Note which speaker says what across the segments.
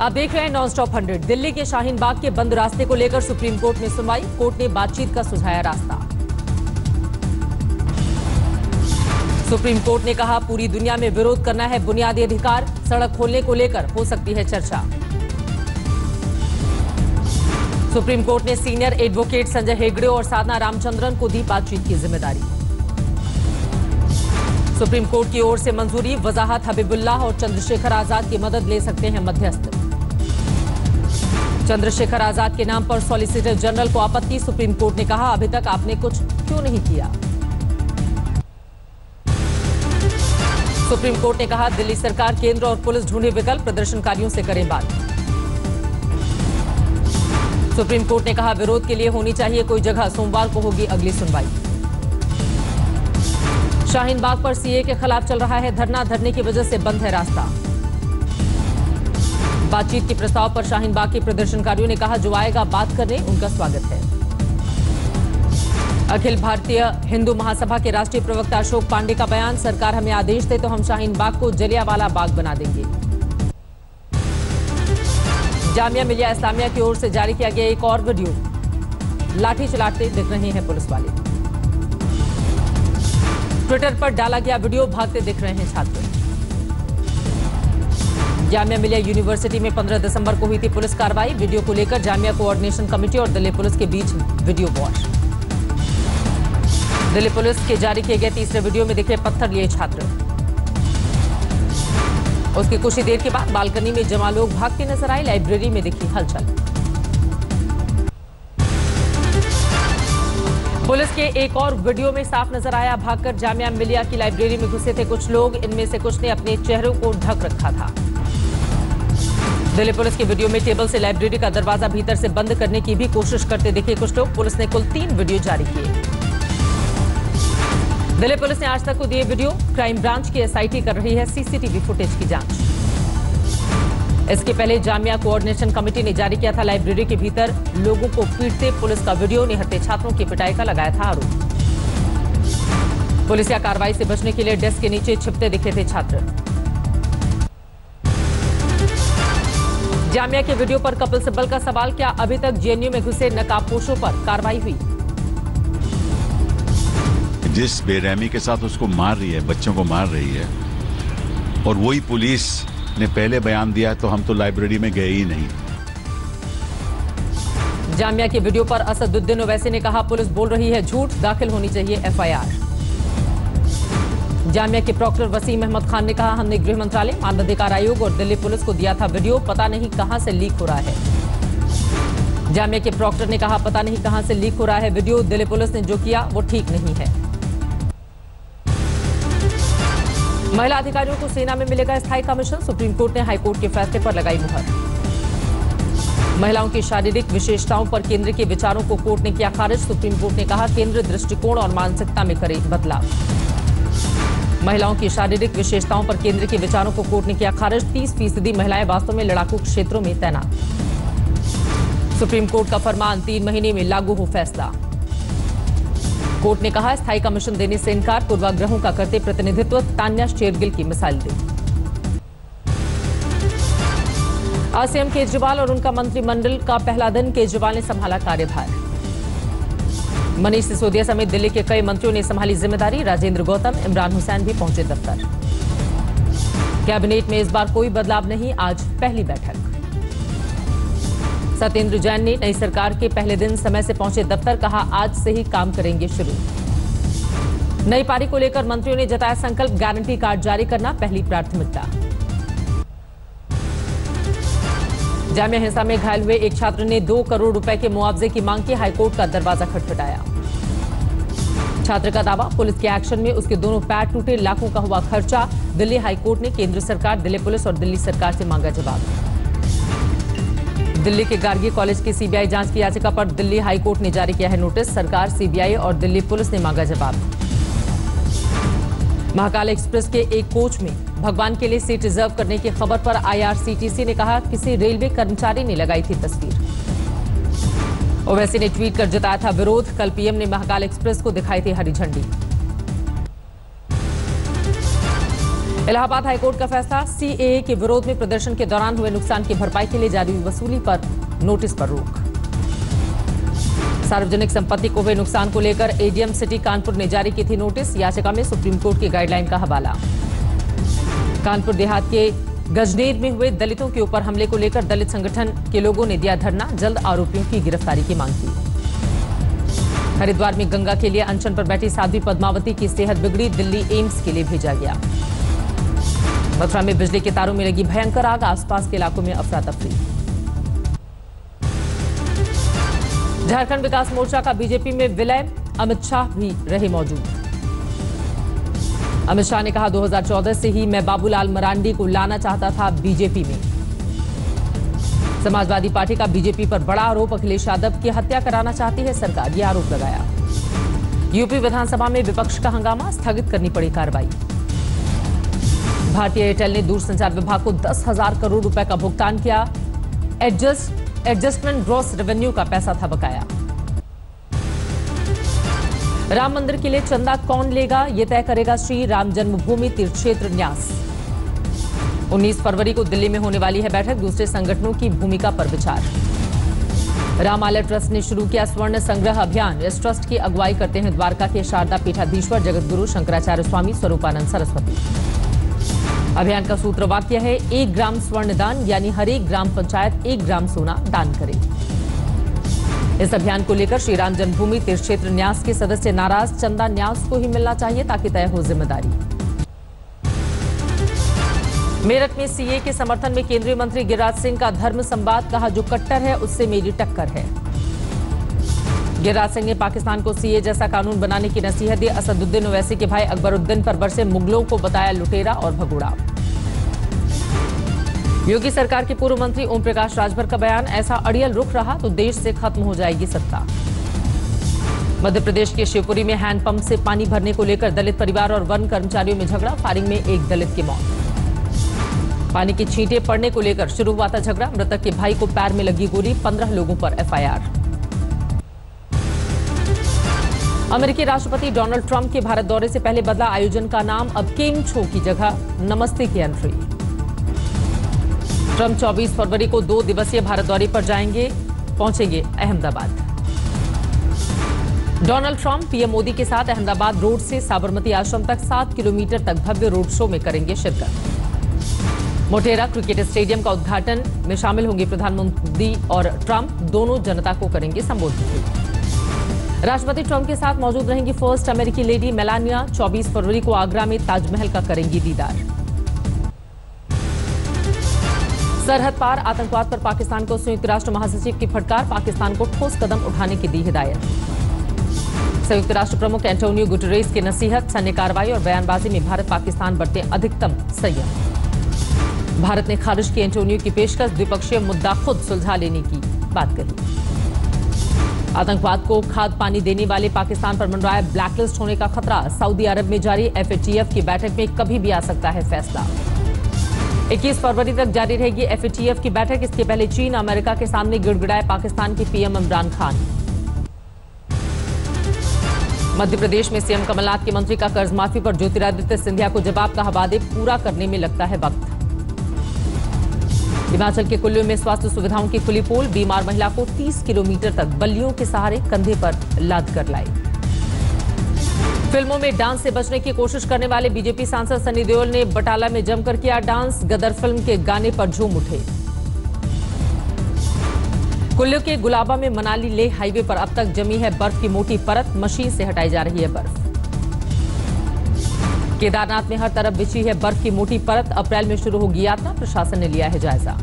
Speaker 1: आप देख रहे हैं नॉन स्टॉप हंड्रेड। दिल्ली के शाहीन बाग के बंद रास्ते को लेकर सुप्रीम कोर्ट में सुनवाई, कोर्ट ने बातचीत का सुझाया रास्ता। सुप्रीम कोर्ट ने कहा, पूरी दुनिया में विरोध करना है बुनियादी अधिकार, सड़क खोलने को लेकर हो सकती है चर्चा। सुप्रीम कोर्ट ने सीनियर एडवोकेट संजय हेगड़े और साधना रामचंद्रन को दी बातचीत की ज़िम्मेदारी। सुप्रीम कोर्ट की ओर से मंजूरी, वजाहत हबीबुल्लाह और चंद्रशेखर आज़ाद की मदद ले सकते हैं मध्यस्थ। चंद्रशेखर आज़ाद के नाम पर सॉलिसिटर जनरल को आपत्ति, सुप्रीम कोर्ट ने कहा, अभी तक आपने कुछ क्यों नहीं किया? सुप्रीम कोर्ट ने कहा, दिल्ली सरकार केंद्र और पुलिस ढूंढे विकल्प, प्रदर्शनकारियों से करें बात। सुप्रीम कोर्ट ने कहा, विरोध के लिए होनी चाहिए कोई जगह, सोमवार को होगी अगली सुनवाई। शाहीन बाग पर सीए के खिलाफ चल रहा है धरना, धरने की वजह से बंद है रास्ता। बातचीत के प्रस्ताव पर शाहीन बाग के प्रदर्शनकारियों ने कहा, जो आएगा, बात करने, उनका स्वागत है. अखिल भारतीय हिंदू महासभा के राष्ट्रीय प्रवक्ता अशोक पांडे का बयान, सरकार हमें आदेश दे तो हम शाहीन बाग को जलियावाला बाग बना देंगे. जामिया मिलिया इस्लामिया की ओर से जारी किया गया एक और वीडियो, लाठी चलाते दिख रहे हैं पुलिस वाले। ट्विटर पर डाला गया वीडियो, भागते दिख रहे हैं छात्र। जामिया मिलिया यूनिवर्सिटी में 15 दिसंबर को हुई थी पुलिस कार्रवाई। वीडियो को लेकर जामिया कोऑर्डिनेशन कमेटी और दिल्ली पुलिस के बीच वीडियो वॉश दिल्ली पुलिस के जारी किए गए तीसरे वीडियो में दिखे पत्थर लिए छात्र। उसके कुछ ही देर के बाद बालकनी में जमा लोग भागते नज़र आए, लाइब्रेरी में दिखी हलचल। पुलिस के एक और वीडियो में साफ़ नज़र आया, भागकर जामिया मिलिया की लाइब्रेरी में घुसे थे कुछ लोग। इनमें से कुछ ने अपने चेहरों को ढक रखा था। दिल्ली पुलिस के वीडियो में टेबल से लाइब्रेरी का दरवाज़ा भीतर से बंद करने की भी कोशिश करते दिखे कुछ लोग। पुलिस ने कुल तीन वीडियो जारी किए। दिल्ली पुलिस ने आज तक को दिए वीडियो क्राइम ब्रांच की एसआईटी कर रही है, सीसीटीवी फुटेज की जाँच। इसके पहले जामिया कोऑर्डिनेशन कमेटी ने जारी किया था लाइब्रेरी के भीतर। लोगों को पीटते पुलिस का वीडियो, निहत्ते छात्रों की पिटाई का लगाया था आरोप। पुलिस या कार्रवाई से बचने के लिए डेस्क के नीचे छिपते दिखे थे छात्र। जामिया के वीडियो पर कपिल सिब्बल का सवाल क्या अभी तक जेएनयू में घुसे नकाबपोशों पर कार्रवाई हुई?
Speaker 2: जिस बेरहमी के साथ उसको मार रही है बच्चों को मार रही है और वही पुलिस ने पहले बयान दिया तो हम तो लाइब्रेरी में गए ही नहीं।
Speaker 1: जामिया के वीडियो पर असदुद्दीन ओवैसी ने कहा पुलिस बोल रही है झूठ दाखिल होनी चाहिए एफआईआर। जामिया के प्रॉक्टर वसीम अहमद खान ने कहा, हमने गृह मंत्रालय, मानवाधिकार आयोग और दिल्ली पुलिस को दिया था वीडियो, पता नहीं कहाँ से लीक हो रहा है। जामिया के प्रॉक्टर ने कहा, पता नहीं कहाँ से लीक हो रहा है वीडियो, दिल्ली पुलिस ने जो किया, वो ठीक नहीं है। महिला अधिकारियों को सेना में मिलेगा स्थायी कमीशन, सुप्रीम कोर्ट ने हाईकोर्ट के फैसले पर लगाई मुहर। महिलाओं की शारीरिक विशेषताओं पर केंद्र के विचारों को कोर्ट ने किया खारिज, सुप्रीम कोर्ट ने कहा, केंद्र दृष्टिकोण और मानसिकता में करे बदलाव। महिलाओं की शारीरिक विशेषताओं पर केंद्र के विचारों को कोर्ट ने किया खारिज। तीस फ़ीसदी महिलाएँ वास्तव में लड़ाकू क्षेत्रों में तैनात। सुप्रीम कोर्ट का फरमान, तीन महीने में लागू हो फैसला। कोर्ट ने कहा, स्थायी कमीशन देने से इनकार, पूर्वाग्रहों का करते प्रतिनिधित्व, तान्या शेरगिल की मिसाल दी। आज सीएम केजरीवाल और उनका मंत्रिमंडल का पहला दिन, केजरीवाल ने संभाला कार्यभार। मनीष सिसोदिया समेत दिल्ली के कई मंत्रियों ने संभाली ज़िम्मेदारी। राजेंद्र गौतम, इमरान हुसैन भी पहुँचे दफ्तर। कैबिनेट में इस बार कोई बदलाव नहीं, आज पहली बैठक। सत्येंद्र जैन ने नई सरकार के पहले दिन समय से पहुँचे दफ्तर कहा, आज से ही काम करेंगे शुरू। नई पारी को लेकर मंत्रियों ने जताया संकल्प, गारंटी कार्ड जारी करना पहली प्राथमिकता। जामिया हिंसा में घायल हुए एक छात्र ने दो करोड़ रुपए के मुआवजे की मांग की, हाईकोर्ट का दरवाज़ा खटखटाया। छात्र का दावा, पुलिस के एक्शन में उसके दोनों पैर टूटे, लाखों का हुआ खर्चा। दिल्ली हाईकोर्ट ने केंद्र सरकार, दिल्ली पुलिस और दिल्ली सरकार से मांगा जवाब। दिल्ली के गार्गी कॉलेज की सीबीआई जाँच की याचिका पर दिल्ली हाईकोर्ट ने जारी किया है नोटिस, सरकार, सीबीआई और दिल्ली पुलिस ने मांगा जवाब। महाकाल एक्सप्रेस के एक कोच में भगवान के लिए सीट रिज़र्व करने की खबर पर आईआरसीटीसी ने कहा, किसी रेलवे कर्मचारी ने लगाई थी तस्वीर। ओवैसी ने ट्वीट कर जताया था, विरोध कल पीएम ने महाकाल एक्सप्रेस को दिखाई थी हरी झंडी। इलाहाबाद हाईकोर्ट का फैसला, सीएए के विरोध में प्रदर्शन के दौरान हुए नुकसान की भरपाई के लिए जारी हुई वसूली पर नोटिस पर रोक। सार्वजनिक संपत्ति को हुए नुकसान को लेकर एडीएम सिटी कानपुर ने जारी की थी नोटिस, याचिका में सुप्रीम कोर्ट की गाइडलाइन का हवाला। कानपुर देहात के गजनेर में हुए दलितों के ऊपर हमले को लेकर दलित संगठन के लोगों ने दिया धरना, जल्द आरोपियों की गिरफ्तारी की मांग की। हरिद्वार में गंगा के लिए अनशन पर बैठी साध्वी पद्मावती की सेहत बिगड़ी, दिल्ली एम्स के लिए भेजा गया। मथुरा में बिजली के तारों में लगी भयंकर आग, आसपास के इलाकों में अफरा तफरी। झारखंड विकास मोर्चा का बीजेपी में विलय, अमित शाह भी रहे मौजूद। अमित शाह ने कहा 2014 से ही मैं बाबूलाल मरांडी को लाना चाहता था बीजेपी में। समाजवादी पार्टी का बीजेपी पर बड़ा आरोप, अखिलेश यादव की हत्या कराना चाहती है सरकार यह आरोप लगाया। यूपी विधानसभा में विपक्ष का हंगामा, स्थगित करनी पड़ी कार्रवाई। भारतीय एयरटेल ने दूरसंचार विभाग को दस हज़ार करोड़ रुपए का भुगतान किया। एडजस्ट, एडजस्टमेंट ग्रॉस रेवेन्यू का पैसा था बकाया राम मंदिर के लिए चंदा कौन लेगा? ये तय करेगा श्री राम जन्मभूमि तीर्थ क्षेत्र न्यास। 19 फरवरी को दिल्ली में होने वाली है बैठक, दूसरे संगठनों की भूमिका पर विचार। रामालय ट्रस्ट ने शुरू किया स्वर्ण संग्रह अभियान। इस ट्रस्ट की अगुवाई करते हैं द्वारका के शारदा पीठाधीश्वर जगत गुरु शंकराचार्य स्वामी, स्वरूपानंद सरस्वती। अभियान का सूत्र वाक्य है, एक ग्राम स्वर्ण दान यानी हर एक ग्राम पंचायत एक ग्राम सोना दान करे। इस अभियान को लेकर श्री राम जन्मभूमि तीर्थ क्षेत्र न्यास के सदस्य नाराज़ चंदा न्यास को ही मिलना चाहिए ताकि तय हो ज़िम्मेदारी। मेरठ में सीए के समर्थन में केंद्रीय मंत्री गिरिराज सिंह का धर्म संवाद, कहा, जो कट्टर है, उससे मेरी टक्कर है। गिरिराज सिंह ने पाकिस्तान को सीए जैसा कानून बनाने की नसीहत दी। असदुद्दीन ओवैसी के भाई अकबरुद्दीन पर बरसे मुगलों को बताया लुटेरा और भगोड़ा। योगी सरकार के पूर्व मंत्री ओम प्रकाश राजभर का बयान, ऐसा अड़ियल रुख रहा तो देश से खत्म हो जाएगी सत्ता। मध्य प्रदेश के शिवपुरी में हैंडपंप से पानी भरने को लेकर दलित परिवार और वन कर्मचारियों में झगड़ा, फायरिंग में एक दलित की मौत। पानी की छींटे पड़ने को लेकर शुरू हुआ था झगड़ा, मृतक के भाई को पैर में लगी गोली, पंद्रह लोगों पर एफआईआर। अमेरिकी राष्ट्रपति डोनाल्ड ट्रंप के भारत दौरे से पहले बदला आयोजन का नाम, अब केम छो की जगह, नमस्ते की एंट्री। ट्रंप 24 फरवरी को दो दिवसीय भारत दौरे पर जाएँगे, पहुँचेंगे Ahmedabad. Donald Trump PM Modi के साथ अहमदाबाद रोड से साबरमती आश्रम तक सात किलोमीटर तक भव्य रोड शो में करेंगे शिरकत। मोटेरा क्रिकेट स्टेडियम का उद्घाटन में शामिल होंगे प्रधानमंत्री और ट्रंप, दोनों जनता को करेंगे संबोधित। राष्ट्रपति ट्रंप के साथ मौजूद रहेंगी फ़र्स्ट अमेरिकी लेडी मेलानिया 24 फरवरी को आगरा में ताजमहल का करेंगी दीदार। सरहद पार आतंकवाद पर पाकिस्तान को संयुक्त राष्ट्र महासचिव की फटकार, पाकिस्तान को ठोस कदम उठाने की दी हिदायत। संयुक्त राष्ट्र प्रमुख एंटोनियो गुटरेस की नसीहत, सैन्य कार्रवाई और बयानबाजी में भारत पाकिस्तान बरते अधिकतम संयम। भारत ने खारिज की एंटोनियो की पेशकश, द्विपक्षीय मुद्दा खुद सुलझा लेने की बात कही। आतंकवाद को खाद पानी देने वाले पाकिस्तान पर मंडराया ब्लैकलिस्ट होने का खतरा, सऊदी अरब में जारी एफएटीएफ की बैठक में कभी भी आ सकता है फैसला। 21 फरवरी तक जारी रहेगी एफएटीएफ की बैठक। इसके पहले चीन अमेरिका के सामने गिड़गिड़ाए पाकिस्तान के पीएम इमरान खान। मध्य प्रदेश में सीएम कमलनाथ के मंत्री का कर्ज माफ़ी पर ज्योतिरादित्य सिंधिया को जवाब का हवाले पूरा करने में लगता है वक्त। हिमाचल के कुल्लू में स्वास्थ्य सुविधाओं की खुली पोल, बीमार महिला को 30 किलोमीटर तक बल्लियों के सहारे कंधे पर लाद कर लाई। फ़िल्मों में डांस से बचने की कोशिश करने वाले बीजेपी सांसद सनी देओल ने बटाला में जमकर किया डांस, गदर फ़िल्म के गाने पर झूम उठे। कुल्लू के गुलाबा में मनाली ले हाईवे पर अब तक जमी है बर्फ़ की मोटी परत, मशीन से हटाई जा रही है बर्फ़। केदारनाथ में हर तरफ़ बिछी है बर्फ़ की मोटी परत, अप्रैल में शुरू होगी यात्रा, प्रशासन ने लिया है जायजा।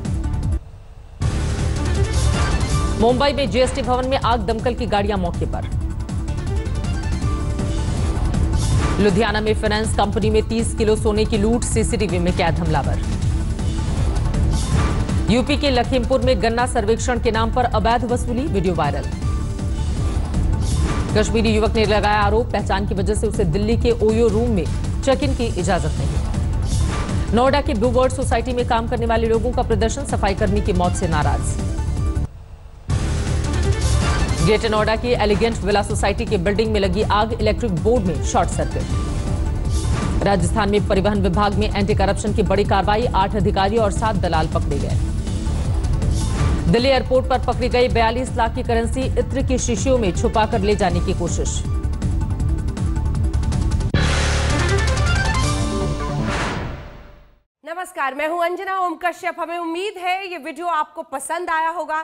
Speaker 1: मुंबई में जीएसटी भवन में आग, दमकल की गाड़ियाँ मौके पर। लुधियाना में फाइनेंस कंपनी में 30 किलो सोने की लूट सीसीटीवी में कैद हमलावर। यूपी के लखीमपुर में गन्ना सर्वेक्षण के नाम पर अवैध वसूली, वीडियो वायरल। कश्मीरी युवक ने लगाया आरोप, पहचान की वजह से उसे दिल्ली के ओयो रूम में चेक इन की इजाज़त नहीं। नोएडा के ब्लू बर्ड सोसाइटी में काम करने वाले लोगों का प्रदर्शन, सफ़ाई कर्मी की मौत से नाराज़। ग्रेटर नोएडा की एलिगेंट विला सोसाइटी की बिल्डिंग में लगी आग, इलेक्ट्रिक बोर्ड में शॉर्ट सर्किट। राजस्थान में परिवहन विभाग में एंटी करप्शन की बड़ी कार्रवाई, आठ अधिकारी और सात दलाल पकड़े गए। दिल्ली एयरपोर्ट पर पकड़ी गई 42 लाख की करेंसी, इत्र की शीशियों में छुपा कर ले जाने की कोशिश।
Speaker 3: नमस्कार, मैं हूँ अंजना ओम कश्यप हमें उम्मीद है ये वीडियो आपको पसंद आया होगा।